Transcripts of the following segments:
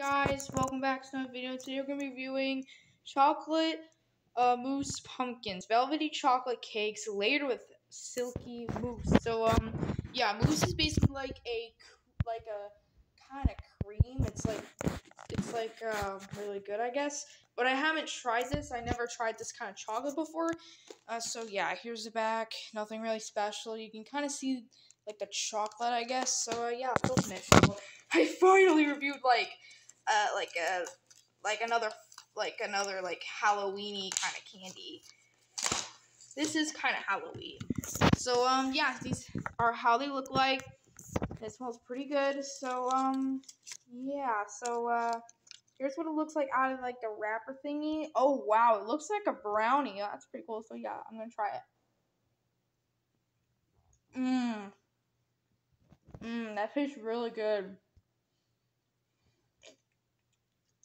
guys, welcome back to another video. Today we're going to be reviewing chocolate uh, mousse pumpkins, velvety chocolate cakes layered with silky mousse. So um, yeah, mousse is basically like a like a kind of cream. It's like it's like uh, really good, I guess. But I haven't tried this. I never tried this kind of chocolate before. Uh, so yeah, here's the back. Nothing really special. You can kind of see like the chocolate, I guess. So uh, yeah, open it. I finally reviewed like uh like a like another like another like Halloweeny kind of candy. This is kind of Halloween. So um yeah, these are how they look like. It smells pretty good. So um yeah, so uh here's what it looks like out of like the wrapper thingy. Oh wow, it looks like a brownie. That's pretty cool. So yeah, I'm gonna try it. Mmm. Mmm, that tastes really good.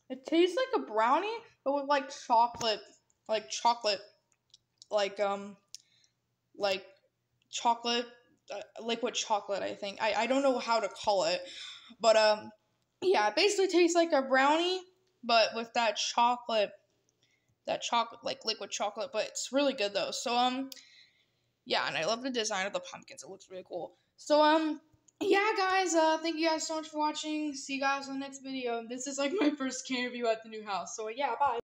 It tastes like a brownie, but with like chocolate, like chocolate, like um, like chocolate, uh, liquid chocolate. I think I I don't know how to call it, but um, yeah, it basically tastes like a brownie, but with that chocolate, that chocolate like liquid chocolate. But it's really good though. So um, yeah, and I love the design of the pumpkins. It looks really cool. So um yeah, guys, uh, thank you guys so much for watching. See you guys in the next video. This is like my first can review at the new house. So, yeah, bye.